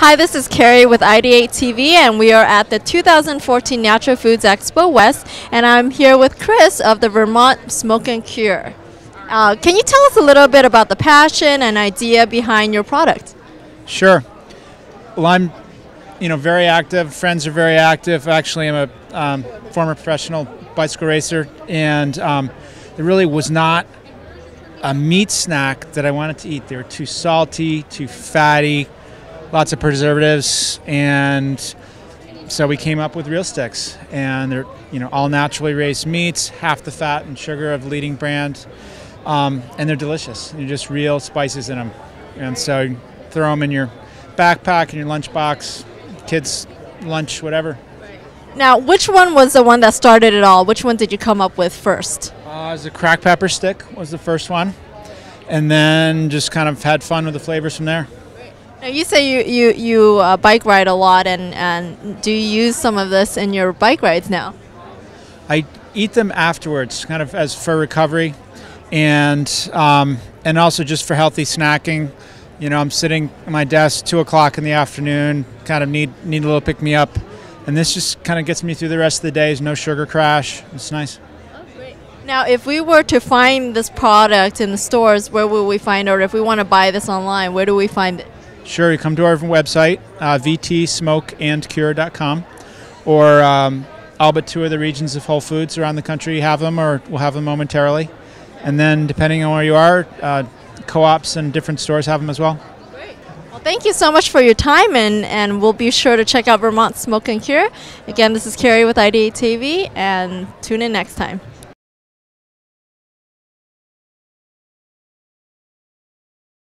Hi, this is Carrie with Ideate TV, and we are at the 2014 Natural Foods Expo West, and I'm here with Chris of the Vermont Smoke and Cure. Uh, can you tell us a little bit about the passion and idea behind your product? Sure. Well, I'm, you know, very active. Friends are very active. Actually, I'm a um, former professional bicycle racer, and um, there really was not a meat snack that I wanted to eat. They were too salty, too fatty lots of preservatives, and so we came up with Real Sticks, and they're you know all naturally raised meats, half the fat and sugar of leading brand, um, and they're delicious. They're just real spices in them, and so you throw them in your backpack in your lunchbox, kids' lunch, whatever. Now, which one was the one that started it all? Which one did you come up with first? Uh, the crack pepper stick was the first one, and then just kind of had fun with the flavors from there. Now you say you you you uh, bike ride a lot, and and do you use some of this in your bike rides now? I eat them afterwards, kind of as for recovery, and um, and also just for healthy snacking. You know, I'm sitting at my desk two o'clock in the afternoon, kind of need need a little pick me up, and this just kind of gets me through the rest of the days. No sugar crash. It's nice. Now, if we were to find this product in the stores, where will we find it? Or if we want to buy this online, where do we find it? Sure, you come to our website, uh, vtsmokeandcure.com, or um, all but two of the regions of Whole Foods around the country have them, or we'll have them momentarily. And then, depending on where you are, uh, co ops and different stores have them as well. Great. Well, thank you so much for your time, and, and we'll be sure to check out Vermont Smoke and Cure. Again, this is Carrie with Ideate TV, and tune in next time.